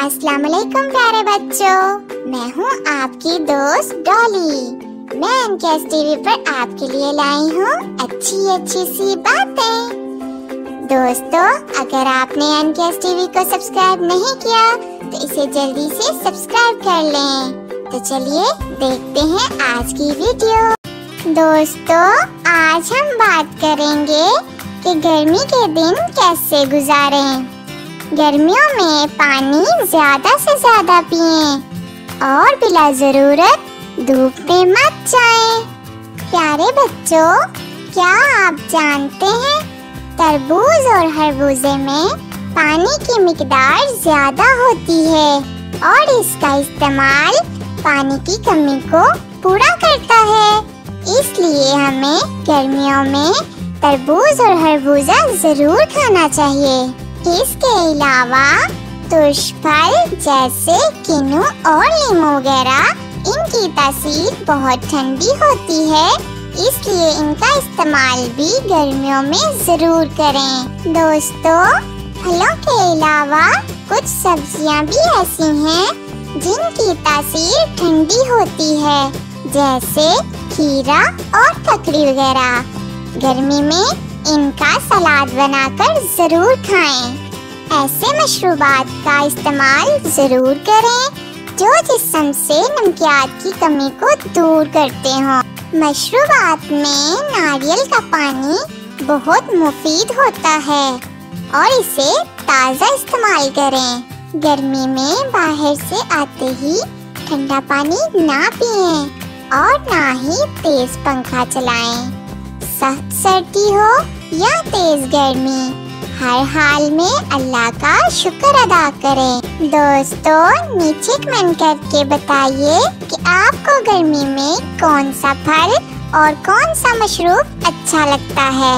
अस्सलाम वालेकुम प्यारे बच्चों। मैं हूँ आपकी दोस्त डॉली। मैं एनकेस टीवी पर आपके लिए लाई हूँ अच्छी अच्छी सी बातें। दोस्तों, अगर आपने एनकेस टीवी को सब्सक्राइब नहीं किया तो इसे जल्दी से सब्सक्राइब कर लें। तो चलिए देखते हैं आज की वीडियो। दोस्तों, आज हम बात करेंगे कि गर्मी के दिन कैसे गुजारें। गर्मियों में पानी ज़्यादा से ज़्यादा पिए और बिला ज़रूरत धूप में मत जाएँ। प्यारे बच्चों, क्या आप जानते हैं तरबूज और हरबूजे में पानी की मकदार ज़्यादा होती है और इसका इस्तेमाल पानी की कमी को पूरा करता है इसलिए हमें गर्मियों में तरबूज और हरबूजा ज़रूर खाना चाहिए इसके अलावा फल जैसे किन्नू और नींबू वगैरह, इनकी तासीर बहुत ठंडी होती है, इसलिए इनका इस्तेमाल भी गर्मियों में ज़रूर करें। दोस्तों, फलों के अलावा कुछ सब्ज़ियाँ भी ऐसी हैं, जिनकी तासीर ठंडी होती है, जैसे खीरा और ककड़ी वगैरह। गर्मी में इनका सलाद बनाकर ज़रूर खाएँ। ऐसे मशरूबात का इस्तेमाल ज़रूर करें, जो जिसम से नमकियात की कमी को दूर करते हों। मशरूबात में नारियल का पानी बहुत मुफीद होता है और इसे ताज़ा इस्तेमाल करें गर्मी में बाहर से आते ही ठंडा पानी ना पिए और ना ही तेज पंखा चलाएँ। सख्त सर्दी हो या तेज गर्मी, हर हाल में अल्लाह का शुक्र अदा करें। दोस्तों, नीचे कमेंट करके बताइए कि आपको गर्मी में कौन सा फल और कौन सा मशरूब अच्छा लगता है।